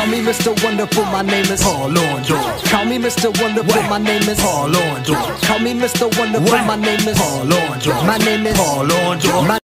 Call me Mr. Wonderful, my name is Paul Orndorff. Call me Mr. Wonderful, my name is Paul Orndorff. Call me Mr. Wonderful, my name is Paul Orndorff. My name is Paul Orndorff. My